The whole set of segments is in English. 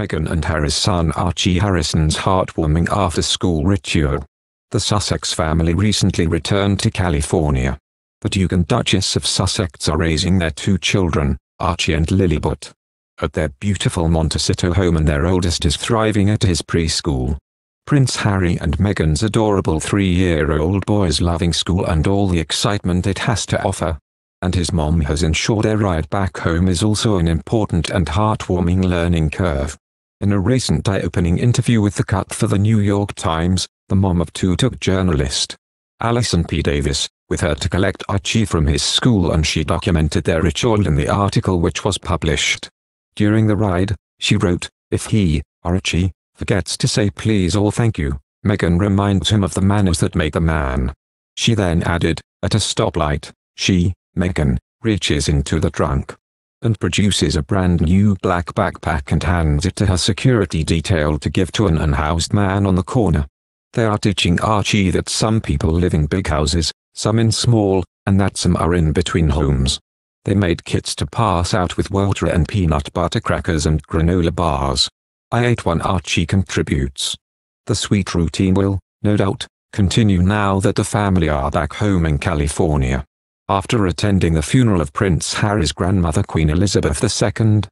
Meghan and Harry's son Archie Harrison's heartwarming after-school ritual. The Sussex family recently returned to California. The Duke and Duchess of Sussex are raising their two children, Archie and Lilibet. At their beautiful Montecito home and their oldest is thriving at his preschool. Prince Harry and Meghan's adorable three-year-old boy is loving school and all the excitement it has to offer. And his mom has ensured their ride back home is also an important and heartwarming learning curve. In a recent eye-opening interview with The Cut for the New York Times, the mom of two took journalist Allison P. Davis, with her to collect Archie from his school and she documented their ritual in the article which was published. During the ride, she wrote, if he, Archie, forgets to say please or thank you, Meghan reminds him of the manners that make a man. She then added, at a stoplight, she, Meghan, reaches into the trunk and produces a brand new black backpack and hands it to her security detail to give to an unhoused man on the corner. They are teaching Archie that some people live in big houses, some in small, and that some are in between homes. They made kits to pass out with water and peanut butter crackers and granola bars. I ate one Archie contributes. The sweet routine will, no doubt, continue now that the family are back home in California. After attending the funeral of Prince Harry's grandmother Queen Elizabeth II,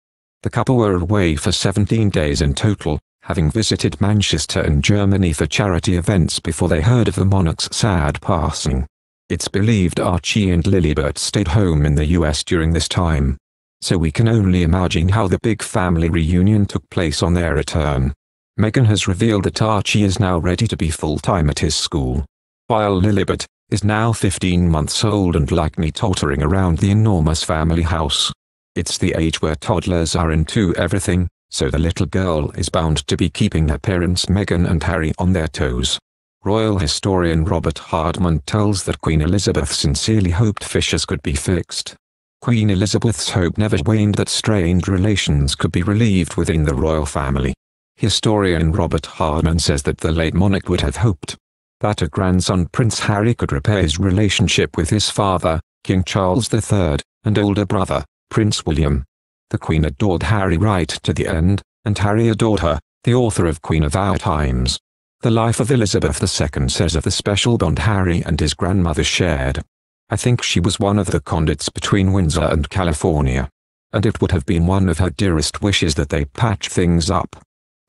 the couple were away for 17 days in total, having visited Manchester and Germany for charity events before they heard of the monarch's sad passing. It's believed Archie and Lilibet stayed home in the US during this time. So we can only imagine how the big family reunion took place on their return. Meghan has revealed that Archie is now ready to be full-time at his school. While Lilibet is now 15 months old and like me tottering around the enormous family house. It's the age where toddlers are into everything, so the little girl is bound to be keeping her parents Meghan and Harry on their toes. Royal historian Robert Hardman tells that Queen Elizabeth sincerely hoped fissures could be fixed. Queen Elizabeth's hope never waned that strained relations could be relieved within the royal family. Historian Robert Hardman says that the late monarch would have hoped that a grandson Prince Harry could repair his relationship with his father, King Charles III, and older brother, Prince William. The Queen adored Harry right to the end, and Harry adored her, the author of Queen of Our Times. The Life of Elizabeth II says of the special bond Harry and his grandmother shared. I think she was one of the conduits between Windsor and California. And it would have been one of her dearest wishes that they patch things up.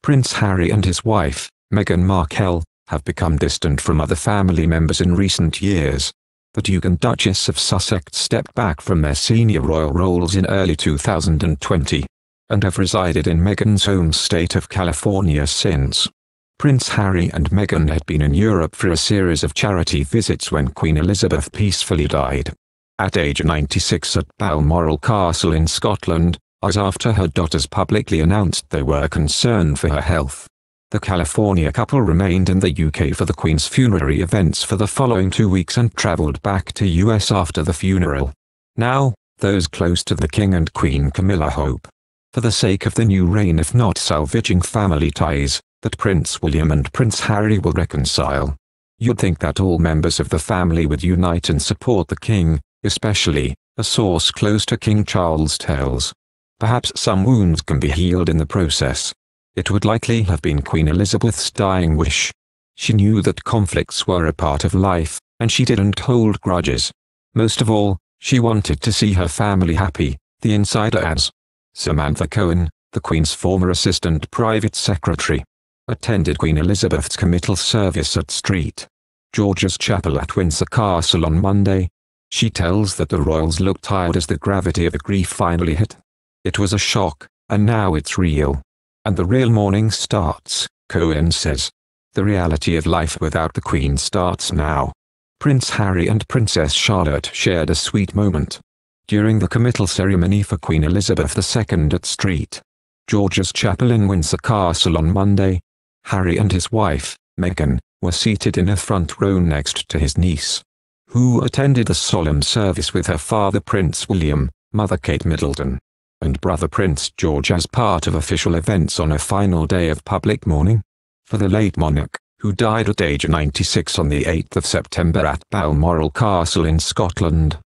Prince Harry and his wife, Meghan Markle, have become distant from other family members in recent years. The Duke and Duchess of Sussex stepped back from their senior royal roles in early 2020, and have resided in Meghan's home state of California since. Prince Harry and Meghan had been in Europe for a series of charity visits when Queen Elizabeth peacefully died. At age 96 at Balmoral Castle in Scotland, as after her daughters publicly announced they were concerned for her health. The California couple remained in the UK for the Queen's funerary events for the following two weeks and travelled back to US after the funeral. Now, those close to the King and Queen Camilla hope, for the sake of the new reign if not salvaging family ties, that Prince William and Prince Harry will reconcile. You'd think that all members of the family would unite and support the King, especially, a source close to King Charles tells. Perhaps some wounds can be healed in the process. It would likely have been Queen Elizabeth's dying wish. She knew that conflicts were a part of life, and she didn't hold grudges. Most of all, she wanted to see her family happy, the insider adds. Samantha Cohen, the Queen's former assistant private secretary, attended Queen Elizabeth's committal service at St. George's Chapel at Windsor Castle on Monday. She tells that the royals looked tired as the gravity of the grief finally hit. It was a shock, and now it's real. And the real mourning starts, Cohen says. The reality of life without the Queen starts now. Prince Harry and Princess Charlotte shared a sweet moment. During the committal ceremony for Queen Elizabeth II at St. George's Chapel in Windsor Castle on Monday, Harry and his wife, Meghan, were seated in a front row next to his niece, who attended the solemn service with her father Prince William, mother Kate Middleton and brother Prince George as part of official events on a final day of public mourning. For the late monarch, who died at age 96 on the 8th of September at Balmoral Castle in Scotland.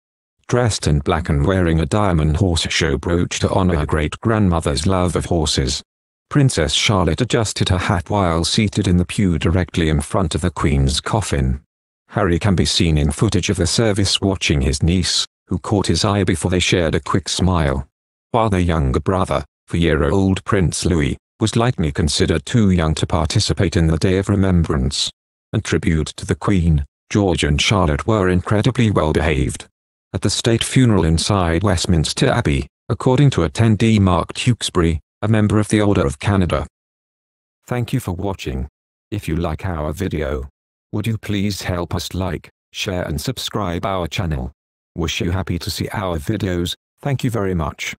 Dressed in black and wearing a diamond horse show brooch to honour her great-grandmother's love of horses. Princess Charlotte adjusted her hat while seated in the pew directly in front of the Queen's coffin. Harry can be seen in footage of the service watching his niece, who caught his eye before they shared a quick smile. While their younger brother, four-year-old Prince Louis, was likely considered too young to participate in the Day of Remembrance. And tribute to the Queen, George and Charlotte were incredibly well behaved. At the state funeral inside Westminster Abbey, according to attendee Mark Tewksbury, a member of the Order of Canada. Thank you for watching. If you like our video, would you please help us like, share and subscribe our channel. Wish you happy to see our videos, thank you very much.